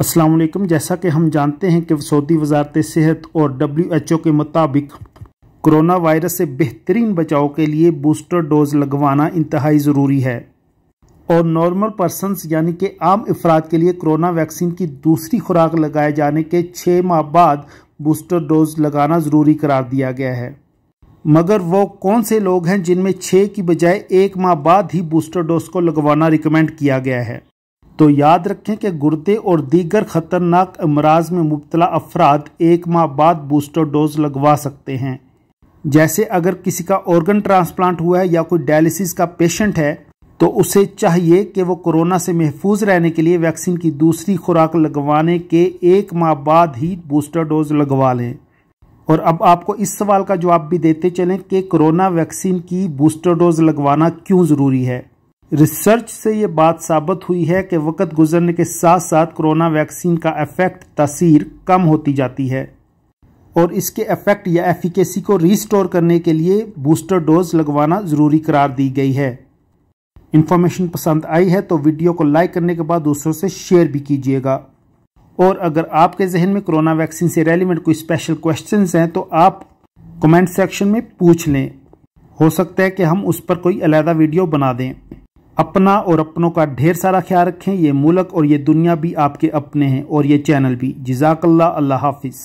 वालेकुम जैसा कि हम जानते हैं कि सऊदी वजारत सेहत और डब्ल्यू एच ओ के मुताबिक कोरोना वायरस से बेहतरीन बचाव के लिए बूस्टर डोज लगवाना इंतहाई ज़रूरी है। और नॉर्मल पर्सनस, यानी कि आम अफराद के लिए कोरोना वैक्सीन की दूसरी खुराक लगाए जाने के छः माह बाद बूस्टर डोज लगाना ज़रूरी करार दिया गया है। मगर वो कौन से लोग हैं जिनमें छः की बजाय एक माह बाद ही बूस्टर डोज को लगवाना रिकमेंड किया गया है? तो याद रखें कि गुर्दे और दीगर खतरनाक अमराज में मुबतला अफराद एक माह बाद बूस्टर डोज लगवा सकते हैं। जैसे अगर किसी का ऑर्गन ट्रांसप्लांट हुआ है या कोई डायलिसिस का पेशेंट है तो उसे चाहिए कि वो कोरोना से महफूज रहने के लिए वैक्सीन की दूसरी खुराक लगवाने के एक माह बाद ही बूस्टर डोज लगवा लें। और अब आपको इस सवाल का जवाब भी देते चलें कि कोरोना वैक्सीन की बूस्टर डोज लगवाना क्यों ज़रूरी है। रिसर्च से ये बात साबित हुई है कि वक्त गुजरने के साथ साथ कोरोना वैक्सीन का इफ़ेक्ट तासीर कम होती जाती है और इसके इफ़ेक्ट या एफिकेसी को रिस्टोर करने के लिए बूस्टर डोज लगवाना ज़रूरी करार दी गई है। इन्फॉर्मेशन पसंद आई है तो वीडियो को लाइक करने के बाद दूसरों से शेयर भी कीजिएगा। और अगर आपके जहन में कोरोना वैक्सीन से रेलिवेंट कोई स्पेशल क्वेश्चन हैं तो आप कमेंट सेक्शन में पूछ लें। हो सकता है कि हम उस पर कोई अलहदा वीडियो बना दें। अपना और अपनों का ढेर सारा ख्याल रखें। ये मुल्क और ये दुनिया भी आपके अपने हैं और ये चैनल भी। जजाकल्ला अल्लाह हाफिज़।